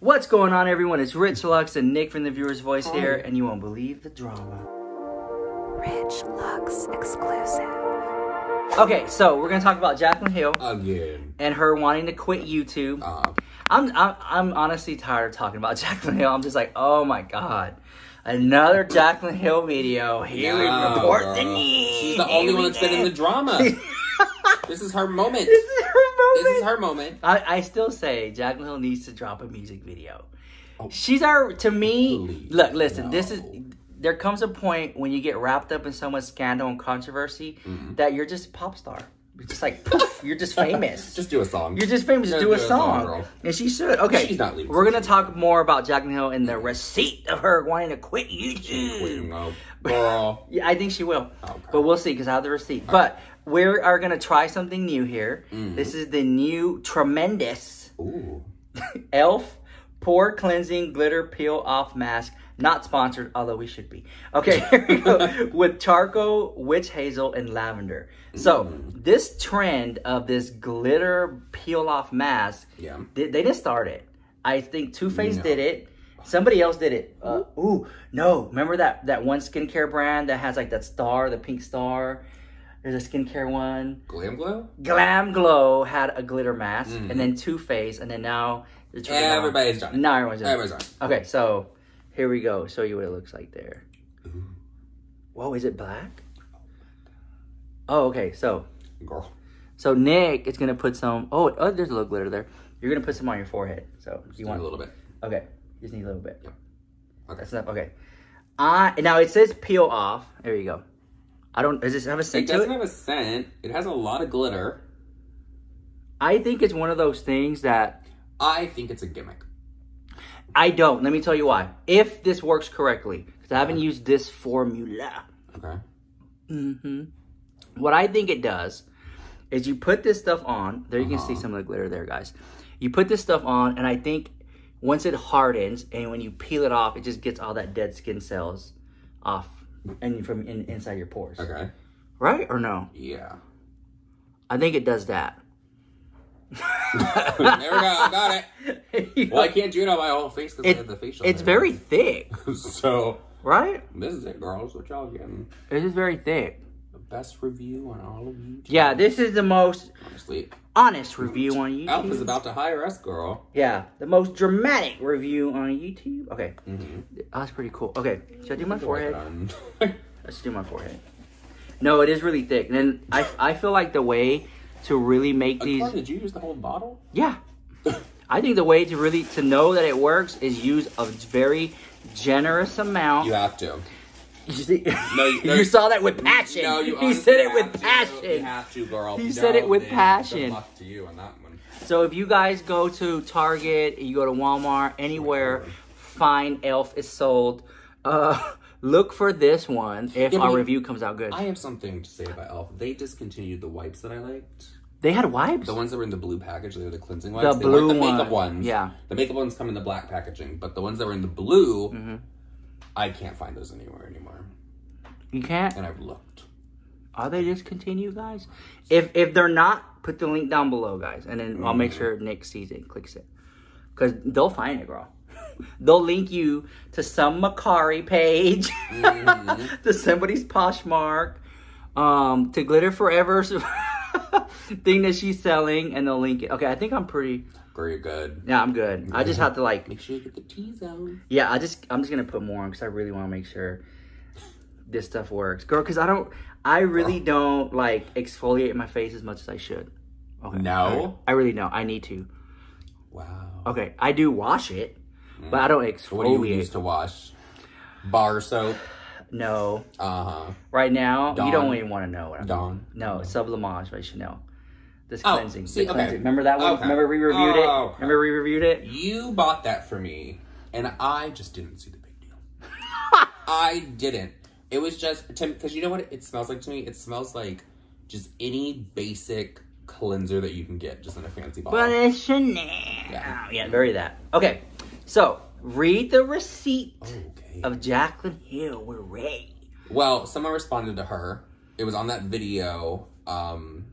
What's going on, everyone? It's Rich Lux and Nick from the Viewer's Voice here, and you won't believe the drama. Rich Lux exclusive. Okay, so we're gonna talk about Jaclyn Hill Again. and her wanting to quit YouTube. Uh, I'm, I'm I'm honestly tired of talking about Jaclyn Hill. I'm just like, oh my god, another Jaclyn Hill video. Here we no, report girl. the news. She's the only one that's been in the drama. this is her moment. This is her moment. This is her moment. I, I still say Jaclyn Hill needs to drop a music video. Oh. She's our to me. Please, look, listen. This is there comes a point when you get wrapped up in so much scandal and controversy Mm-hmm. that you're just a pop star. Just like poof, you're just famous. Just do a song. You're just famous. Just Yeah, do a a song, song, and she should. Okay, She's not leaving We're gonna talk more about Jaclyn Hill and the receipt of her wanting to quit YouTube. No, girl. Yeah, I think she will. Okay. But we'll see because I have the receipt. But we are going to try something new here. Mm-hmm. This is the new tremendous Ooh. e.l.f. Pore Cleansing Glitter Peel Off Mask. Not sponsored, although we should be. Okay, here we go. With charcoal, witch hazel, and lavender. So, Mm. this trend of this glitter peel off mask, Yeah. they, they didn't start it. I think Too Faced No. did it. Somebody else did it. Uh, ooh, no! Remember that that one skincare brand that has like that star, the pink star. There's a skincare one. Glam glow? Glam Glow had a glitter mask, Mhm. and then Too Faced, and then now they're turning on- Everybody's done. Now everyone's doing it. Everybody's done Okay, so here we go. Show you what it looks like there. Whoa, is it black? Oh, okay. So. Girl. so Nick is gonna put some. Oh, oh, there's a little glitter there. You're gonna put some on your forehead. So Just you want a little bit. Okay, just need a little bit. Yep. Okay. That's enough. Okay. I now it says peel off. There you go. I don't. Does this have a It scent to doesn't it? have a scent. It has a lot of glitter. I think it's one of those things that I think it's a gimmick. I don't. Let me tell you why. If this works correctly, because I haven't used this formula. Okay. Mm-hmm. What I think it does is you put this stuff on. There you can see Uh-huh. some of the glitter there, guys. You put this stuff on, and I think once it hardens and when you peel it off, it just gets all that dead skin cells off and from in, inside your pores. Okay. Right or no? Yeah. I think it does that. There we go. I got it. Well, I can't do it on my whole face because I have the facial. it's hair. very thick, so right? this is it, girls. What y'all getting? It is very thick. The best review on all of you. Yeah, this is the most Honestly, honest review on YouTube. Elf is about to hire us, girl. Yeah, the most dramatic review on YouTube. Okay, Mm-hmm. oh, that's pretty cool. Okay, should I do my forehead? Let's do my forehead. No, it is really thick. And then I, I feel like the way to really make these, did you use the whole bottle? yeah, I think the way to really to know that it works is use a very generous amount. You have to. You, see- No, you- no, you saw that with passion. No, you he said it with to. passion. You have to, girl. He No, said it with passion. Good luck to you on that one. So if you guys go to Target, you go to Walmart, anywhere, fine Elf is sold. Uh, look for this one if Yeah, our review comes out good. I have something to say about Elf. They discontinued the wipes that I liked. they had wipes. The ones that were in the blue package, they were the cleansing wipes. The They blue the makeup one, ones. yeah. The makeup ones come in the black packaging, but the ones that were in the blue, Mm-hmm. I can't find those anywhere anymore. You can't. And I've looked. Are they discontinued, guys? If if they're not, put the link down below, guys, and then I'll make sure Nick sees it and clicks it, because they'll find it, girl. They'll link you to some Mercari page, Mm-hmm. to somebody's Poshmark, um, to Glitter Forever thing that she's selling, and they'll link it. Okay, I think I'm pretty. Very good. Yeah, I'm good. I just have to like Make sure you get the T zone. Yeah, I just I'm just gonna put more on because I really want to make sure this stuff works, girl. Because I don't, I really don't like exfoliate my face as much as I should. Okay. No? I, I really don't. I need to. Wow. Okay, I do wash it, but I don't What do you use to wash? Bar soap. no, Uh huh. right now you don't even want to know what I'm Dawn. No, Sublimage by Chanel. This Oh, cleansing. see, the okay. cleansing. Remember that one? Okay. Remember we reviewed it? Oh, okay. Remember we reviewed it? You bought that for me, and I just didn't see the big deal. I didn't. It was just because you know what it smells like to me. It smells like just any basic cleanser that you can get, just in a fancy bottle. But it's Chanel. Yeah. Yeah, very that. Okay, so read the receipt okay. of Jaclyn Hill with Ray. Well, someone responded to her. It was on that video um,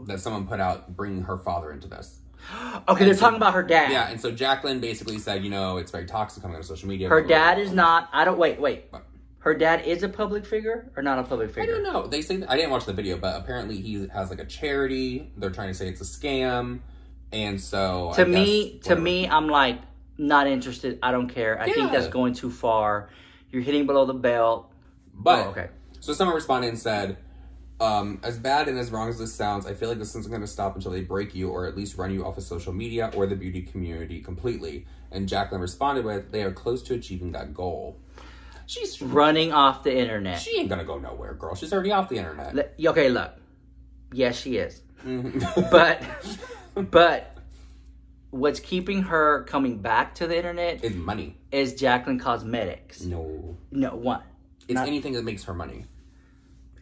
that someone put out, bringing her father into this. Okay, they're so- talking about her dad. Yeah, and so Jaclyn basically said, you know, it's very toxic coming on social media. Her dad is not. I don't wait. Wait. What? Her dad is a public figure or not a public figure? I don't know. They say I didn't watch the video, but apparently he has like a charity. They're trying to say it's a scam, and so To I me, guess to me, I'm like not interested. I don't care. I think that's going too far. You're hitting below the belt. But Oh, okay. So someone responded and said, um, as bad and as wrong as this sounds, I feel like this isn't going to stop until they break you or at least run you off of social media or the beauty community completely. And Jaclyn responded with, they are close to achieving that goal. She's Running off the internet. she ain't gonna go nowhere, girl. She's already off the internet. Le- okay, look. Yes, she is. Mhm. But, but, what's keeping her coming back to the internet is money. is Jaclyn Cosmetics. No, No, one. it's Not- anything that makes her money.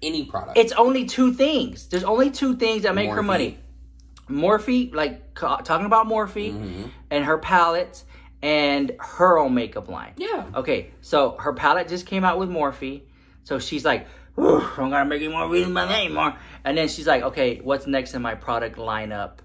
Any product. It's only two things. There's only two things that make her money. Morphe, like talking about Morphe Mm-hmm. and her palettes and her own makeup line. yeah. Okay, so her palette just came out with Morphe. So she's like, I'm gonna make any more reading my name more. And then she's like, okay, what's next in my product lineup?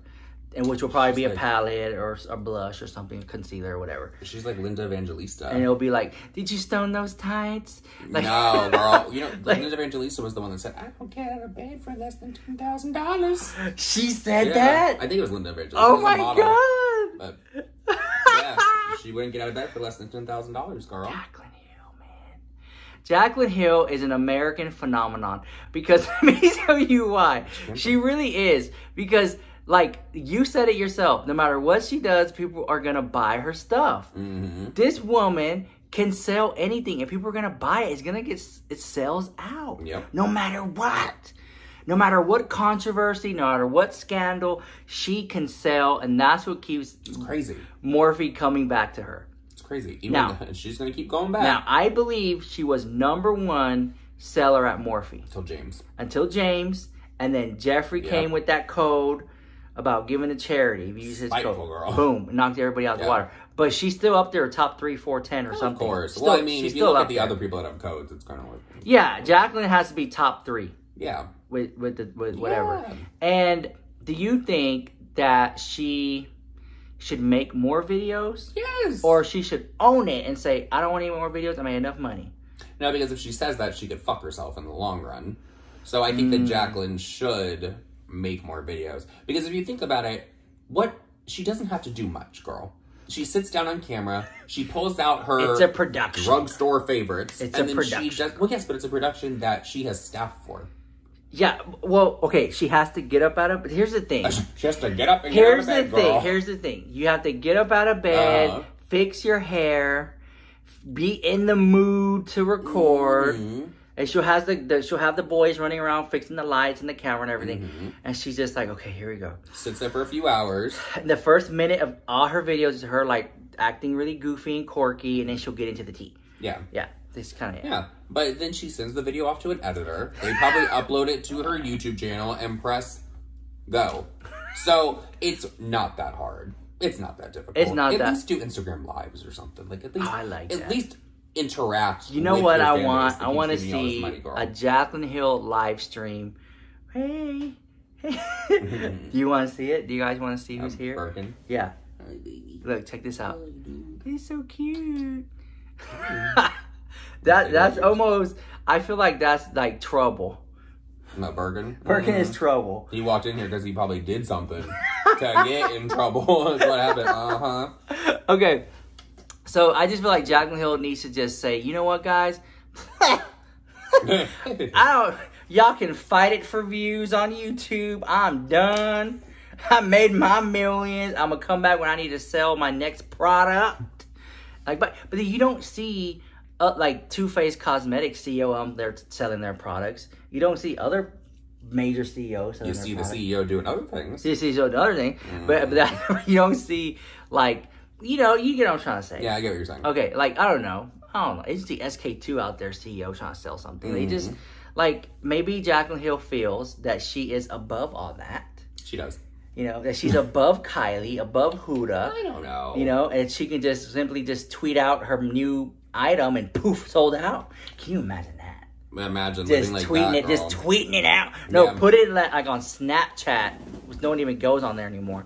And which will probably She's be a palette or a blush or something, concealer or whatever. She's like Linda Evangelista. And it'll be like, did you stone those tights? Like, no, girl. You know, Like- Linda Evangelista was the one that said, "I don't get out of bed for less than ten thousand dollars." she said Yeah, that. I think it was Linda Evangelista. oh It was a my god. But yeah, she wouldn't get out of bed for less than ten thousand dollars, girl. Jaclyn Hill, man. Jaclyn Hill is an American phenomenon because let me tell you why. She really is. Because, like, you said it yourself, no matter what she does, people are going to buy her stuff. Mm-hmm. This woman can sell anything and people are going to buy it. It's going to get, it sells out. Yep. No matter what. No matter what controversy, no matter what scandal, she can sell, and that's what keeps It's crazy. Morphe coming back to her. It's crazy. Even Now- and she's gonna keep going back Now, I believe she was number one seller at Morphe until James. until James, and then Jeffrey Yeah. came with that code about giving to charity. If you use his code, girl. boom, knocked everybody out of Yeah. the water. But she's still up there, top three, four, ten, or Of something. course. Still- well, I mean, she's if you still look at the there. other people that have codes, it's kind of like yeah, Jaclyn has to be top three Yeah. with with the, with whatever. Yeah. And do you think that she should make more videos, Yes. or she should own it and say, "I don't want any more videos. I made enough money." no, because if she says that, she could fuck herself in the long run. So I think Mm. that Jaclyn should make more videos because if you think about it, what she doesn't have to do much, girl. She sits down on camera. She pulls out her It's a production. drugstore favorites, It's and a then she production. does. Well, yes, but it's a production that she has staff for. Yeah, well, okay, she has to get up out of. But here's the thing. She has to get up and get Here's of the bed, thing. girl. Here's the thing. You have to get up out of bed, Uh-huh. fix your hair, be in the mood to record, Mhm. And she'll has the, the she'll have the boys running around fixing the lights and the camera and everything, Mm-hmm. and she's just like, okay, here we go. Sits there for a few hours. And the first minute of all her videos is her like acting really goofy and quirky, and then she'll get into the tea. Yeah. Yeah, this kind of Yeah, but then she sends the video off to an editor. They probably upload it to her YouTube channel and press go. So it's not that hard. It's not that difficult. It's not at that- least do Instagram lives or something. Like at least Oh, I like at that. least interact. You know what I want? I want to all this see a Jaclyn Hill live stream. Hey. hey. Do you want to see it? Do you guys want to see who's here? Birkin. Yeah. Look, check this out. How you doing? He's so cute. that that's almost. I feel like that's like trouble. Not Bergen. Birkin Mhm. is trouble. He walked in here because he probably did something to get in trouble. That's what happened. Uh huh. Okay. So I just feel like Jaclyn Hill needs to just say, you know what, guys? I don't. Y'all can fight it for views on YouTube. I'm done. I made my millions. I'm gonna come back when I need to sell my next product. Like, but but you don't see uh, like Too Faced Cosmetics CEO um they're selling their products. You don't see other major CEOs selling you see the. CEO doing other things. This is another thing, but, but that, you don't see like you know you get what I'm trying to say. Yeah, I get what you're saying. Okay, like I don't know, I don't know. It's the SK2 out there CEO trying to sell something. They just mm-hmm. like maybe Jaclyn Hill feels that she is above all that. She does. You know that she's above Kylie, above Huda. I don't know. You know, and she can just simply just tweet out her new item and poof, sold out. Can you imagine that? Imagine Just living like tweeting that, it, just tweeting it out. No, Yeah. put it like, like on Snapchat, which no one even goes on there anymore.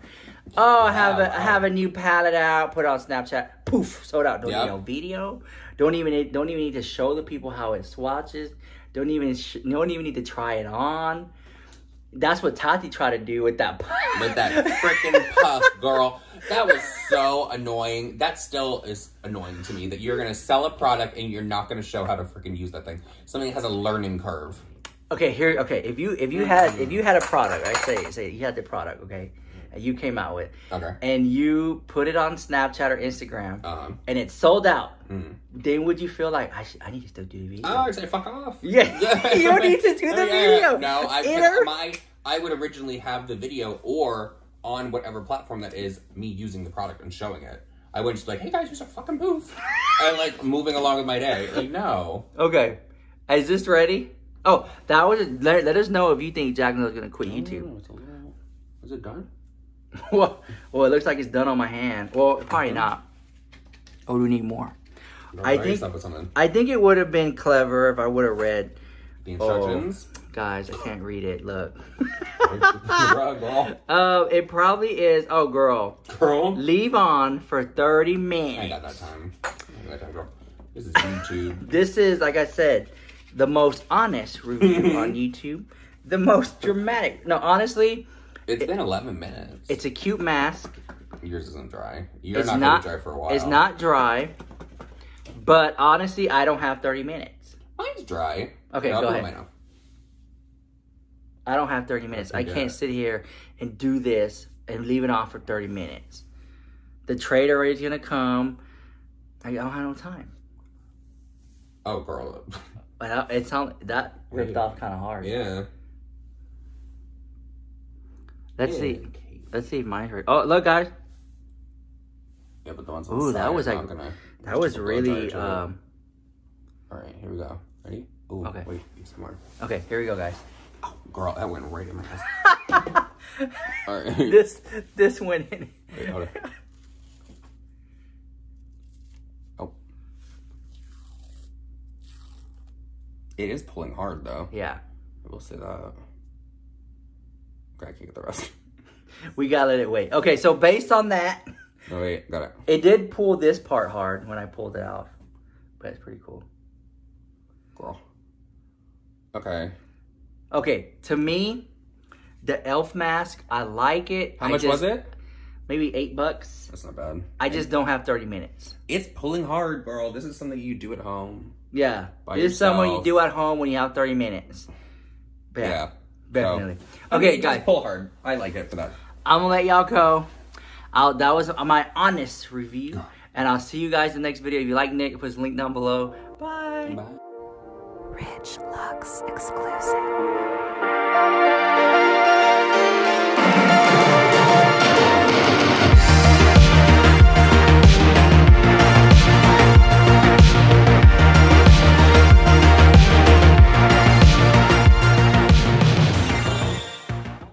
Oh, I have a I have a new palette out. Put it on Snapchat. Poof, sold out. Don't Yep. need no video. Don't even need, don't even need to show the people how it swatches. Don't even sh- don't even need to try it on. That's what Tati tried to do with that. with that freaking puff, girl. That was so annoying. That still is annoying to me that you're gonna sell a product and you're not gonna show how to freaking use that thing. Something that has a learning curve. Okay, here. Okay, if you if you had if you had a product, I say say you had the product, okay, you came out with, Okay. and you put it on Snapchat or Instagram, Um. and it sold out, mm. then would you feel like I should, I need to still do the video? Oh, I say fuck off. Yeah, you don't need to do the Yeah, yeah, yeah. video. No, I Either- my I would originally have the video or on whatever platform that is me using the product and showing it. I wouldn't just be like, hey guys, here's a fucking booth. and like moving along with my day. Like, no. Okay, is this ready? Oh, that was. Let, let us know if you think Jaclyn's gonna quit YouTube. Ooh, it's a little- Is it done? well, well, it looks like it's done on my hand. Well, probably not. Oh, do we need more. I think- yourself with something. I think it would have been clever if I would have read. The instructions. Guys, I can't read it. Look. Uh, it probably is. Oh, girl, Girl. leave on for thirty I ain't minutes. got that time. I ain't got that time, girl. This is YouTube. This is, like I said, the most honest review on YouTube. The most dramatic. No, honestly, It's been 11 minutes. it's a cute mask. Yours isn't dry. You're it's not, not. dry for a while. It's not dry. But honestly, I don't have thirty minutes. Mine's dry. Okay, I'll go ahead. I don't have 30 minutes. I can't sit here and do this and leave it on for 30 minutes. The trader is gonna come. I don't have no time. Oh, girl. But I- it sound that ripped Yeah. off kind of hard. Yeah. Let's see. Let's see if mine's right. Oh, look, guys. Yeah, but the ones on Ooh, the that was like- gonna- That was really. Um, All right, here we go. Ready? Ooh, Okay. wait, some more. okay, here we go, guys. Oh, girl, that went right in my ass. All right. this this went in. Wait, hold on. Oh. It is pulling hard, though. Yeah, I will say that. Can't get the rest. we gotta let it wait. Okay, so based on that, Oh, wait, got it. it did pull this part hard when I pulled it off, but it's pretty cool. Girl. Okay. Okay, to me, the elf mask, I like it. How I much just- was it? Maybe eight bucks. That's not bad. I just don't have 30 minutes. It's pulling hard, girl. This is something you do at home. Yeah. By this is someone you do at home when you have 30 minutes. Yeah. Yeah. Definitely. So, okay, I mean, guys. Pull hard. I like it for that. I'm gonna let y'all go. I'll, that was my honest review, and I'll see you guys in the next video. If you like Nick, put his link down below. Bye. Bye. Rich Lux exclusive.